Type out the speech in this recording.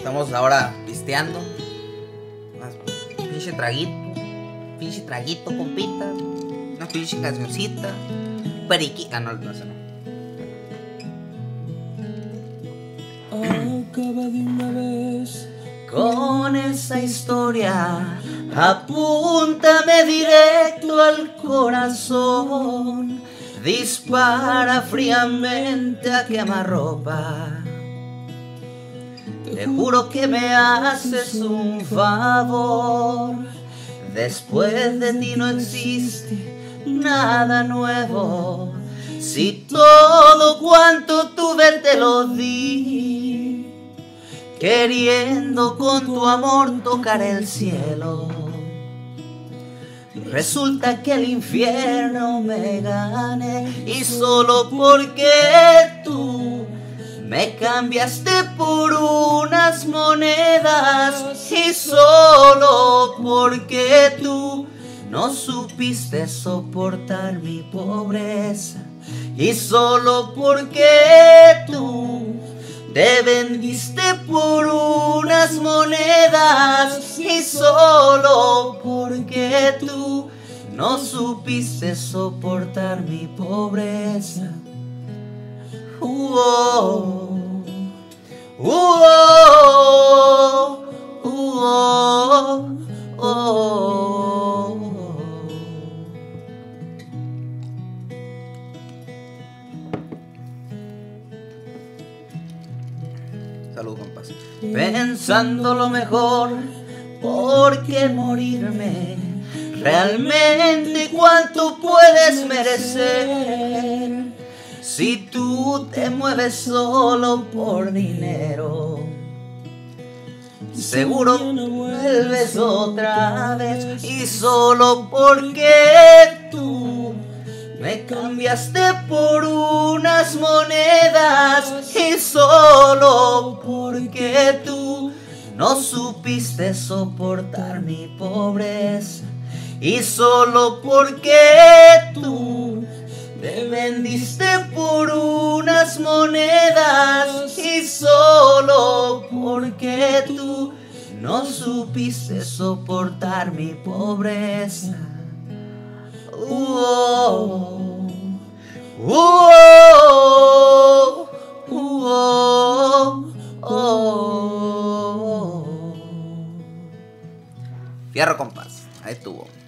Estamos ahora pisteando. Más pinche traguito. Pinche traguito, compita. Una pinche cancioncita. Periquita. Ah, no, no no. Acaba de una vez. Con esa historia, apúntame directo al corazón. Dispara fríamente a quemarropa. Te juro que me haces un favor. Después de ti no existe nada nuevo. Si todo cuanto tuve te lo di, queriendo con tu amor tocar el cielo. Resulta que el infierno me gane y solo porque tú me cambiaste por unas monedas y solo porque tú no supiste soportar mi pobreza y solo porque tú te vendiste por unas monedas y solo porque tú no supiste soportar mi pobreza. Uo. Salud, compas. Pensando lo mejor, ¿por qué morirme? Realmente cuánto puedes merecer si tú te mueves solo por dinero. Seguro vuelves otra vez y solo porque tú me cambiaste por unas monedas y solo porque tú no supiste soportar mi pobreza y solo porque tú me vendiste monedas y solo porque tú no supiste soportar mi pobreza. Uh -oh, uh -oh, uh -oh, Fierro compás, ahí estuvo.